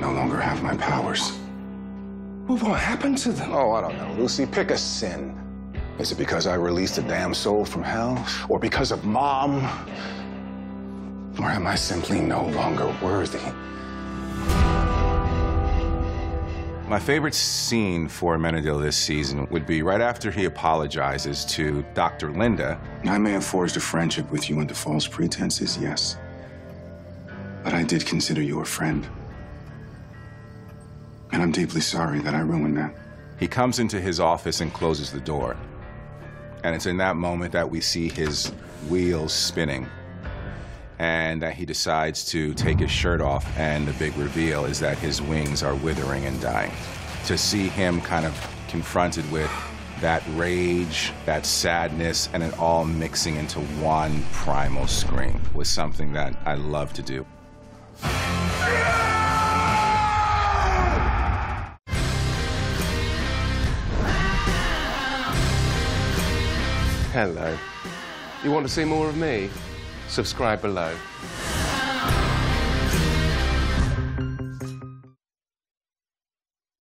no longer have my powers. What happened to them? Oh, I don't know. Luci, pick a sin. Is it because I released a damn soul from hell? Or because of mom? Or am I simply no longer worthy? My favorite scene for Amenadiel this season would be right after he apologizes to Dr. Linda. I may have forged a friendship with you under false pretenses, yes. But I did consider you a friend. And I'm deeply sorry that I ruined that. He comes into his office and closes the door. And it's in that moment that we see his wheels spinning and that he decides to take his shirt off, and the big reveal is that his wings are withering and dying. To see him kind of confronted with that rage, that sadness, and it all mixing into one primal scream was something that I love to do. Hello. You want to see more of me? Subscribe below.